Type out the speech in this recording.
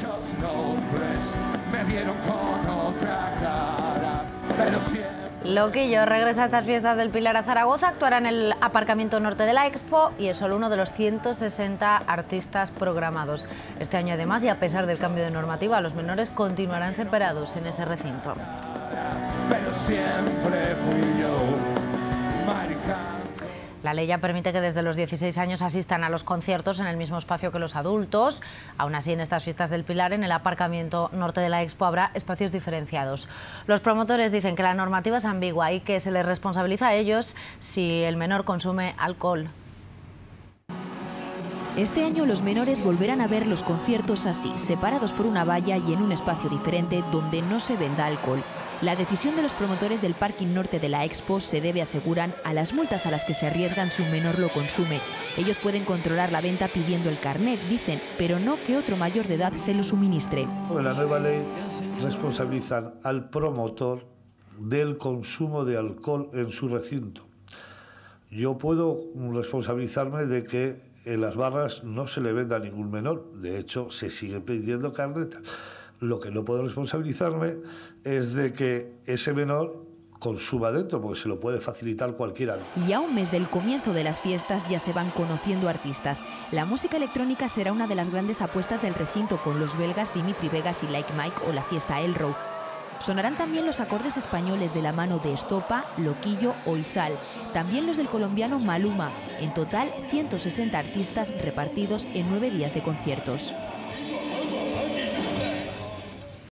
Muchos nombres me vieron con otra cara, pero siempre... Loquillo regresa a estas fiestas del Pilar a Zaragoza, actuará en el aparcamiento norte de la Expo y es solo uno de los 160 artistas programados. Este año además, y a pesar del cambio de normativa, los menores continuarán separados en ese recinto. Pero siempre fui yo, La ley ya permite que desde los 16 años asistan a los conciertos en el mismo espacio que los adultos. Aún así, en estas fiestas del Pilar, en el aparcamiento norte de la Expo, habrá espacios diferenciados. Los promotores dicen que la normativa es ambigua y que se les responsabiliza a ellos si el menor consume alcohol. Este año los menores volverán a ver los conciertos así, separados por una valla y en un espacio diferente donde no se venda alcohol. La decisión de los promotores del parking norte de la Expo se debe, aseguran, a las multas a las que se arriesgan si un menor lo consume. Ellos pueden controlar la venta pidiendo el carnet, dicen, pero no que otro mayor de edad se lo suministre. La nueva ley responsabiliza al promotor del consumo de alcohol en su recinto. Yo puedo responsabilizarme de que en las barras no se le venda a ningún menor. De hecho, se sigue pidiendo carnet. Lo que no puedo responsabilizarme es de que ese menor consuma dentro, porque se lo puede facilitar cualquiera. Y a un mes del comienzo de las fiestas ya se van conociendo artistas. La música electrónica será una de las grandes apuestas del recinto con los belgas Dimitri Vegas y Like Mike o la fiesta Elrow. Sonarán también los acordes españoles de la mano de Estopa, Loquillo o Izal, también los del colombiano Maluma, en total 160 artistas repartidos en nueve días de conciertos.